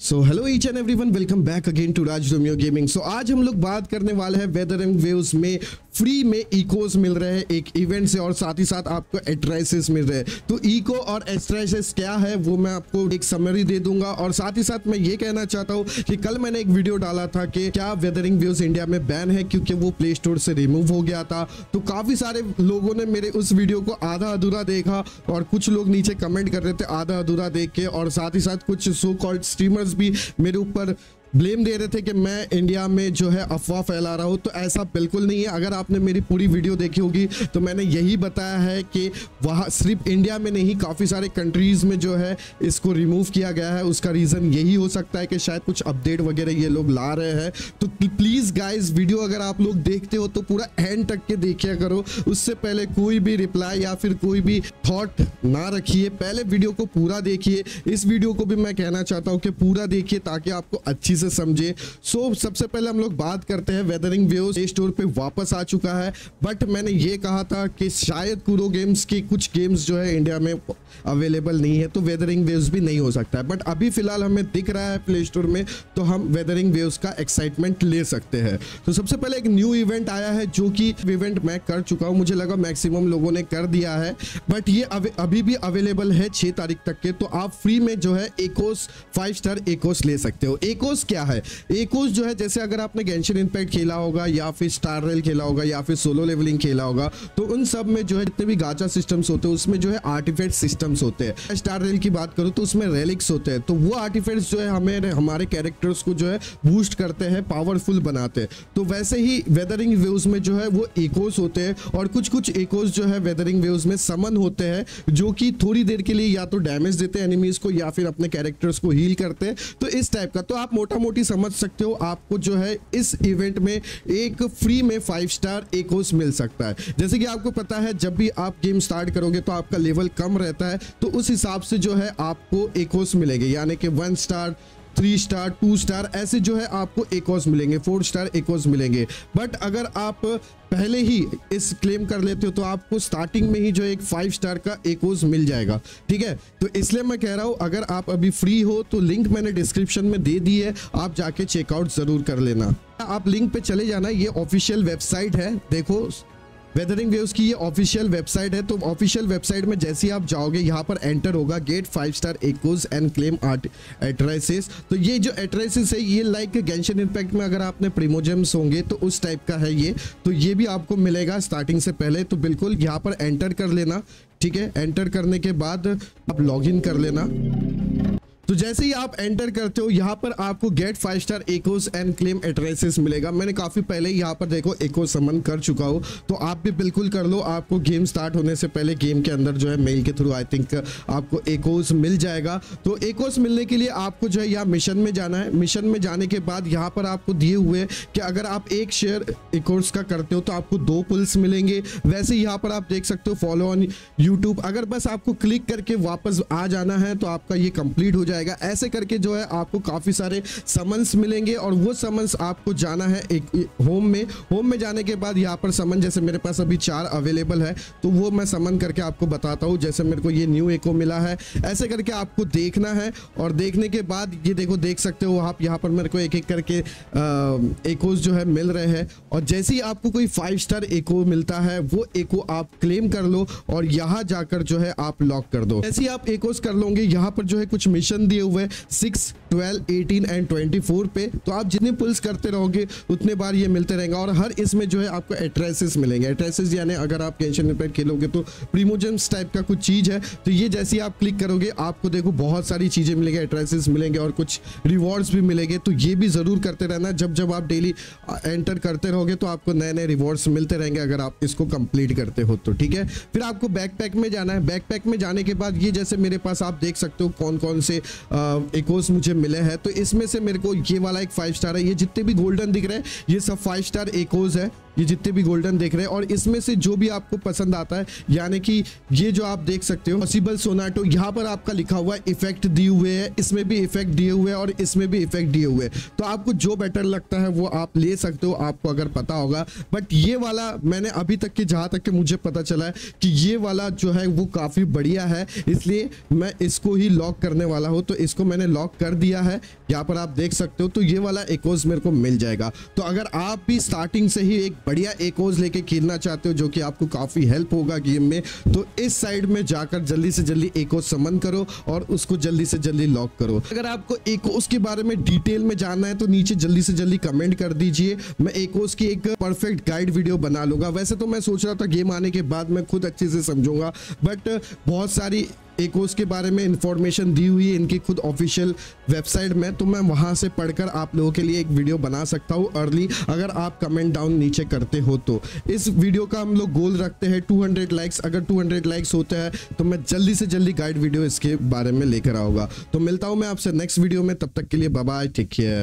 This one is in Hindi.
So hello each and everyone welcome back again to Raj Romeo gaming so आज हम लोग बात करने वाले हैं वेदर एंड वेव्स में फ्री में इकोस मिल रहे हैं। एक इवेंट से और साथ ही साथ आपको एट्राइसिस मिल रहे हैं। तो इको और एस्ट्राइसिस क्या है, वो मैं आपको एक समरी दे दूँगा। और साथ ही साथ मैं ये कहना चाहता हूँ कि कल मैंने एक वीडियो डाला था कि क्या वेदरिंग वेव्स इंडिया में बैन है, क्योंकि वो प्ले स्टोर से रिमूव हो गया था। तो काफ़ी सारे लोगों ने मेरे उस वीडियो को आधा अधूरा देखा और कुछ लोग नीचे कमेंट कर रहे थे आधा अधूरा देख के और साथ ही साथ कुछ सो कॉल्ड स्ट्रीमर्स भी मेरे ऊपर ब्लेम दे रहे थे कि मैं इंडिया में जो है अफवाह फैला रहा हूँ तो ऐसा बिल्कुल नहीं है। अगर आपने मेरी पूरी वीडियो देखी होगी तो मैंने यही बताया है कि वहाँ सिर्फ़ इंडिया में नहीं, काफ़ी सारे कंट्रीज़ में जो है इसको रिमूव किया गया है। उसका रीज़न यही हो सकता है कि शायद कुछ अपडेट वगैरह ये लोग ला रहे हैं। तो प्लीज़ गाइज़ वीडियो अगर आप लोग देखते हो तो पूरा एंड तक के देखिए करो। उससे पहले कोई भी रिप्लाई या फिर कोई भी थॉट ना रखिए। पहले वीडियो को पूरा देखिए। इस वीडियो को भी मैं कहना चाहता हूँ कि पूरा देखिए, ताकि आपको अच्छी से समझे। सो so, सबसे पहले हम लोग बात करते हैं वेदरिंग व्यूज़ प्ले स्टोर पे वापस आ चुका है। बट मैंने ये कहा था कि शायद कुरो गेम्स के कुछ गेम्स जो है इंडिया में अवेलेबल नहीं है तो वेदरिंग वेव्स भी नहीं हो सकता है। बट अभी फ़िलहाल हमें दिख रहा है प्ले स्टोर में तो हम वेदरिंग वेव्स का एक्साइटमेंट ले सकते हैं। तो सबसे पहले एक न्यू इवेंट आया है जो कि इवेंट मैं कर चुका हूँ। मुझे लगा मैक्सिमम लोगों ने कर दिया है। बट ये अभी भी अवेलेबल है छह तारीख तक के तो आप फ्री में जो है एकोस फाइव स्टार एकोस ले सकते हो। एकोस क्या है? एकोस जो है, जैसे अगर आपने गेंशन इम्पैक्ट खेला होगा, या फिर स्टार रेल खेला होगा, या फिर सोलो लेवलिंग खेला होगा तो उन सब में जो है, जितने भी गाचा सिस्टम्स होते हैं, उसमें जो है आर्टिफेक्ट सिस्टम्स होते हैं। स्टार रेल की बात करूँ तो उसमें रेलिक्स होते हैं। तो वो आर्टिफेक्ट्स जो है, हमें, हमारे कैरेक्टर्स को जो है बूस्ट करते हैं पावरफुल बनाते हैं। तो वैसे ही वेदरिंग वेव्स में जो है, वो एकोस होते हैं, और कुछ कुछ एकोस जो है वेदरिंग वेव्स में समन होते हैं, जो कि थोड़ी देर के लिए या तो डैमेज देते हैं एनिमीज को, या फिर अपने कैरेक्टर्स को हील करते हैं। तो इस टाइप का तो आप मोटा मोटी समझ सकते हो, आपको जो है इस इवेंट में एक फ्री में फाइव स्टार एकोस मिल सकता है। जैसे कि आपको पता है, जब भी आप गेम स्टार्ट करोगे तो आपका लेवल कम रहता है तो उस हिसाब से जो है आपको एकोस मिलेंगे। यानी कि one star three star two star ऐसे जो है आपको एकोस मिलेंगे फोर स्टार एकोस मिलेंगे। बट अगर आप पहले ही इस क्लेम कर लेते हो तो आपको स्टार्टिंग में ही जो एक फाइव स्टार का एकोज मिल जाएगा। ठीक है? तो इसलिए मैं कह रहा हूँ, अगर आप अभी फ्री हो तो लिंक मैंने डिस्क्रिप्शन में दे दी है। आप जाके चेकआउट ज़रूर कर लेना। आप लिंक पे चले जाना, ये ऑफिशियल वेबसाइट है। देखो वेदरिंग वेव्स की ये ऑफिशियल वेबसाइट है तो ऑफिशियल वेबसाइट में जैसे ही आप जाओगे, यहाँ पर एंटर होगा get five star echoes and claim art addresses तो ये जो एड्रेसेस है, ये लाइक गेंशन इम्पैक्ट में अगर आपने प्रीमोजेम्स होंगे तो उस टाइप का है ये। तो ये भी आपको मिलेगा स्टार्टिंग से पहले। तो बिल्कुल यहाँ पर एंटर कर लेना, ठीक है? एंटर करने के बाद आप लॉग कर लेना। तो जैसे ही आप एंटर करते हो, यहाँ पर आपको get five star echoes and claim addresses मिलेगा। मैंने काफ़ी पहले यहाँ पर देखो एको समन कर चुका हूँ। तो आप भी बिल्कुल कर लो। आपको गेम स्टार्ट होने से पहले गेम के अंदर जो है मेल के थ्रू आई थिंक आपको एकोस मिल जाएगा। तो एकोस मिलने के लिए आपको जो है यहाँ मिशन में जाना है। मिशन में जाने के बाद यहाँ पर आपको दिए हुए कि अगर आप एक शेयर एकोस का करते हो तो आपको दो पुल्स मिलेंगे। वैसे यहाँ पर आप देख सकते हो फॉलो ऑन यूट्यूब अगर बस आपको क्लिक करके वापस आ जाना है तो आपका ये कंप्लीट हो जाएगा। जाएगा। ऐसे करके जो है आपको काफ़ी सारे समन्स मिलेंगे और वो समन्स आपको जाना है एक होम में। होम में जाने के बाद यहाँ पर समन जैसे मेरे पास अभी चार अवेलेबल है तो वो मैं समन करके आपको बताता हूँ, जैसे मेरे को ये न्यू एको मिला है। ऐसे करके आपको देखना है और देखने के बाद ये देखो, देख सकते हो आप, यहाँ पर मेरे को एक एक करके एकोज जो है मिल रहे हैं। और जैसे ही आपको कोई फाइव स्टार एको मिलता है, वो एको आप क्लेम कर लो और यहाँ जाकर जो है आप लॉक कर दो। जैसे ही आप एकोज कर लोगे, यहाँ पर जो है कुछ मिशन दिए हुए six twelve eighteen and twenty four पे। तो आप जितने पुल्स करते रहोगे, उतने बार ये मिलते रहेंगे। और हर इसमें जो है आपको एड्रेसेस मिलेंगे। एड्रेसेस यानी अगर आप टेंशन पे खेलोगे तो प्रीमोजेंस टाइप का कुछ चीज़ है। तो ये जैसे ही आप क्लिक करोगे, आपको देखो बहुत सारी चीज़ें मिलेंगे एड्रेसेस मिलेंगे और कुछ रिवॉर्ड्स भी मिलेंगे। तो ये भी ज़रूर करते रहना। जब जब आप डेली एंटर करते रहोगे तो आपको नए नए रिवॉर्ड्स मिलते रहेंगे अगर आप इसको कंप्लीट करते हो तो ठीक है? फिर आपको बैकपैक में जाना है। बैकपैक में जाने के बाद ये जैसे मेरे पास आप देख सकते हो कौन कौन से इकोस मुझे मिले हैं तो इसमें से मेरे को ये वाला एक फाइव स्टार है। ये जितने भी गोल्डन दिख रहे हैं, ये सब फाइव स्टार इकोस है। ये जितने भी गोल्डन देख रहे हैं, और इसमें से जो भी आपको पसंद आता है, यानी कि ये जो आप देख सकते हो पॉसिबल सोनाटो यहाँ पर आपका लिखा हुआ है इफ़ेक्ट दिए हुए हैं, इसमें भी इफ़ेक्ट दिए हुए हैं, और इसमें भी इफ़ेक्ट दिए हुए हैं। तो आपको जो बेटर लगता है, वो आप ले सकते हो, आपको अगर पता होगा। बट ये वाला मैंने अभी तक के, जहाँ तक के मुझे पता चला है, कि ये वाला जो है, वो काफ़ी बढ़िया है। इसलिए मैं इसको ही लॉक करने वाला हूँ। तो इसको मैंने लॉक कर दिया है। यहाँ पर आप देख सकते हो तो ये वाला एकोज मेरे को मिल जाएगा। तो अगर आप भी स्टार्टिंग से ही एक बढ़िया एकोज लेके खेलना चाहते हो, जो कि आपको काफ़ी हेल्प होगा गेम में तो इस साइड में जाकर जल्दी से जल्दी एकोज समन करो और उसको जल्दी से जल्दी लॉक करो। अगर आपको एकोज के बारे में डिटेल में जानना है तो नीचे जल्दी से जल्दी कमेंट कर दीजिए। मैं एकोज की एक परफेक्ट गाइड वीडियो बना लूँगा। वैसे तो मैं सोच रहा था गेम आने के बाद मैं खुद अच्छे से समझूँगा बट बहुत सारी एकोस के बारे में इंफॉर्मेशन दी हुई है, इनकी खुद ऑफिशियल वेबसाइट में तो मैं वहाँ से पढ़कर आप लोगों के लिए एक वीडियो बना सकता हूँ अर्ली अगर आप कमेंट डाउन नीचे करते हो तो। इस वीडियो का हम लोग गोल रखते हैं 200 लाइक्स अगर 200 लाइक्स होते हैं तो मैं जल्दी से जल्दी गाइड वीडियो इसके बारे में लेकर आऊँगा। तो मिलता हूँ मैं आपसे नेक्स्ट वीडियो में, तब तक के लिए बाय टेक केयर